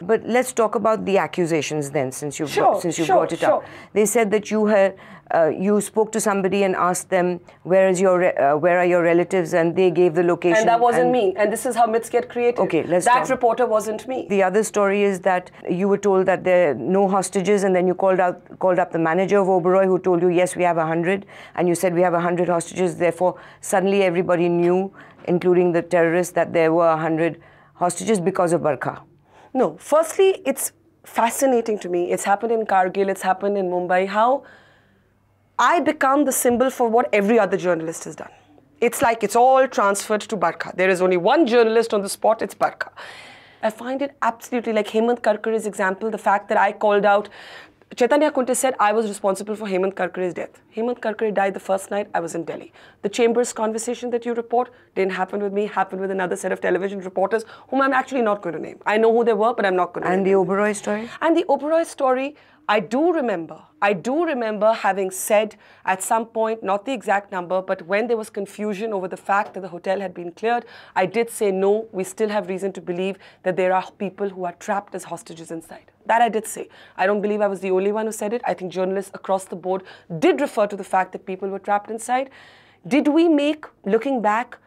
But let's talk about the accusations then, since you Sure, since you sure, brought it up. They said that you had uh, you spoke to somebody and asked them where is your re- uh, where are your relatives, and they gave the location. And that wasn't and me. And this is how myths get created. Okay, let's That talk. reporter wasn't me. The other story is that you were told that there are no hostages, and then you called out called up the manager of Oberoi, who told you yes, we have hundred, and you said we have hundred hostages. Therefore, suddenly everybody knew, including the terrorists, that there were hundred hostages because of Barkha. No. Firstly, it's fascinating to me. It's happened in Kargil, it's happened in Mumbai. How I become the symbol for what every other journalist has done. It's like it's all transferred to Barkha. There is only one journalist on the spot, it's Barkha. I find it absolutely like Hemant Karkare's example, the fact that I called out. Chaitanya Kunte said I was responsible for Hemant Karkare's death. Hemant Karkare died the first night I was in Delhi. The Chambers conversation that you report didn't happen with me, happened with another set of television reporters whom I'm actually not going to name. I know who they were, but I'm not going to And name the. Oberoi story. And the Oberoi story, I do remember. I do remember having said at some point, not the exact number, but when there was confusion over the fact that the hotel had been cleared, I did say no, we still have reason to believe that there are people who are trapped as hostages inside. That I did say. I don't believe I was the only one who said it. I think journalists across the board did refer to the fact that people were trapped inside. Did we make, looking back,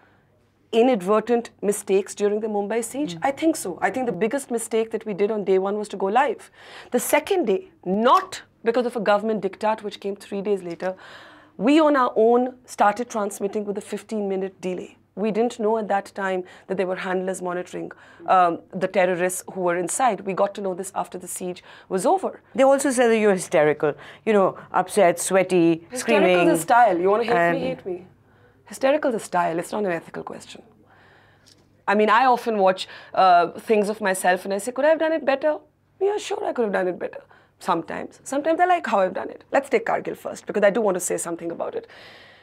inadvertent mistakes during the Mumbai siege? I think so. I think the biggest mistake that we did on day one was to go live. The second day, not because of a government diktat which came three days later, we on our own started transmitting with a 15 minute delay. We didn't know at that time that there were handlers monitoring um, the terrorists who were inside. We got to know this after the siege was over. They also said that you're hysterical, you know, upset, sweaty, screaming. Hysterical is style. You want to hate me, hate me. Hysterical a style. It's not an ethical question. I mean, I often watch uh, things of myself and I say, could I have done it better? Yeah, sure, I could have done it better. Sometimes. Sometimes I like how I've done it. Let's take Kargil first because I do want to say something about it.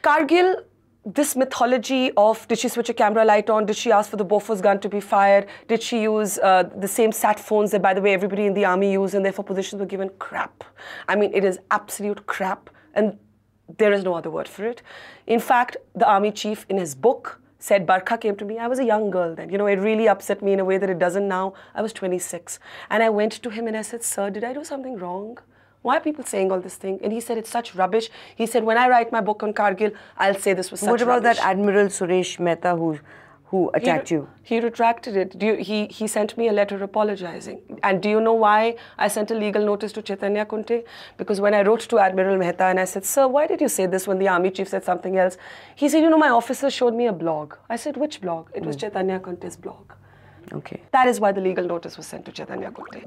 Kargil, this mythology of did she switch a camera light on? Did she ask for the Bofors gun to be fired? Did she use uh, the same sat phones that, by the way, everybody in the army used and therefore positions were given? Crap. I mean, it is absolute crap. And there is no other word for it. In fact, the army chief in his book said Barkha came to me. I was a young girl then. You know, it really upset me in a way that it doesn't now. I was 26. And I went to him and I said, Sir, did I do something wrong? Why are people saying all this thing? And he said, It's such rubbish. He said, When I write my book on Kargil, I'll say this was such What about rubbish. that Admiral Suresh Mehta who, who attacked re- you? He retracted it. Do you, he, he sent me a letter apologizing. And do you know why I sent a legal notice to Chaitanya Kunte? Because when I wrote to Admiral Mehta and I said, Sir, why did you say this when the army chief said something else? He said, You know, my officer showed me a blog. I said, Which blog? It was hmm. Chaitanya Kunte's blog. Okay. That is why the legal notice was sent to Chaitanya Kunte.